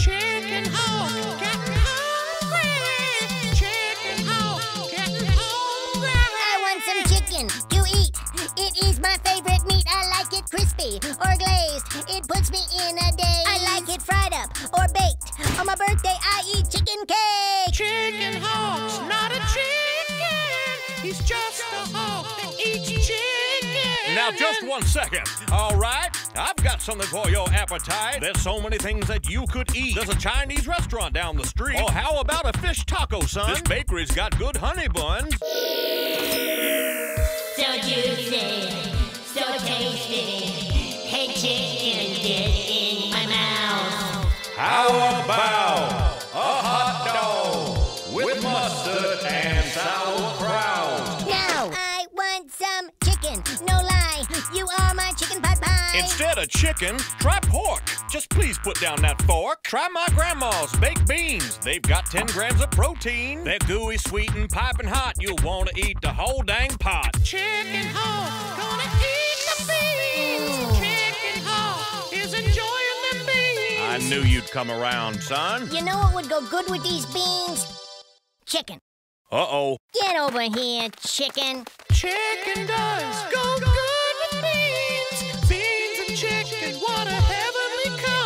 Chicken hawk, get hungry. Chicken hawk, get hungry. I want some chicken to eat. It is my favorite meat. I like it crispy or glazed. It puts me in a day. I like it fried up or baked. On my birthday, I eat chicken cake. Chicken hawk's not a chicken. He's just a hawk that eats chicken. Now, just one second. All right. I've got something for your appetite. There's so many things that you could eat. There's a Chinese restaurant down the street. Or how about a fish taco, son? This bakery's got good honey buns. So juicy, so tasty. Hey, chicken, get in my mouth. How about a hot dog with mustard and sauerkraut? No, I want some chicken. No lie, you are my chicken pot pie. Instead of chicken, try pork. Just please put down that fork. Try my grandma's baked beans. They've got 10 grams of protein. They're gooey, sweet, and piping hot. You'll want to eat the whole dang pot. Chicken Hawk, gonna eat the beans. Chicken Hawk is enjoying the beans. I knew you'd come around, son. You know what would go good with these beans? Chicken. Uh oh. Get over here, chicken. Chicken does go It what a heavenly kind.